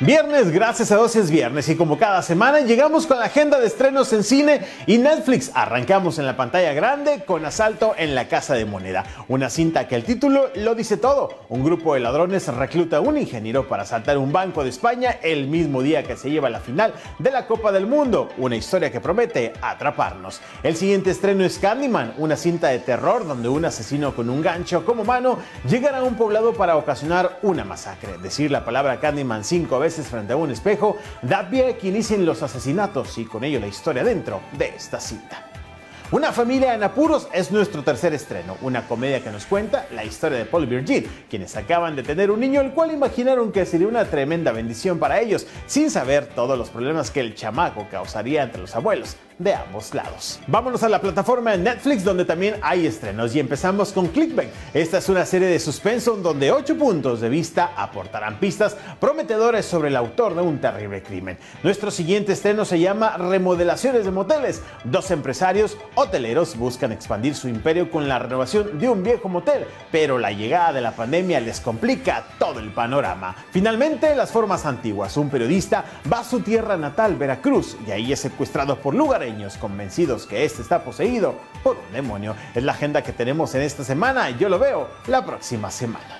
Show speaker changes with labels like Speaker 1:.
Speaker 1: Viernes, gracias a Dios es viernes y como cada semana llegamos con la agenda de estrenos en cine y Netflix. Arrancamos en la pantalla grande con Asalto en la Casa de Moneda, una cinta que el título lo dice todo. Un grupo de ladrones recluta a un ingeniero para asaltar un banco de España el mismo día que se lleva la final de la Copa del Mundo, una historia que promete atraparnos. El siguiente estreno es Candyman, una cinta de terror donde un asesino con un gancho como mano llegará a un poblado para ocasionar una masacre. Decir la palabra Candyman cinco veces frente a un espejo da pie a que inicien los asesinatos y con ello la historia dentro de esta cinta. Una familia en apuros es nuestro tercer estreno, una comedia que nos cuenta la historia de Paul Virgil, quienes acaban de tener un niño el cual imaginaron que sería una tremenda bendición para ellos, sin saber todos los problemas que el chamaco causaría entre los abuelos de ambos lados. Vámonos a la plataforma de Netflix donde también hay estrenos y empezamos con Clickbait. Esta es una serie de suspenso donde ocho puntos de vista aportarán pistas prometedoras sobre el autor de un terrible crimen. Nuestro siguiente estreno se llama Remodelaciones de moteles. Dos empresarios hoteleros buscan expandir su imperio con la renovación de un viejo motel, pero la llegada de la pandemia les complica todo el panorama. Finalmente, las formas antiguas. Un periodista va a su tierra natal, Veracruz, y ahí es secuestrado por lugares convencidos que este está poseído por un demonio. Es la agenda que tenemos en esta semana y yo lo veo la próxima semana.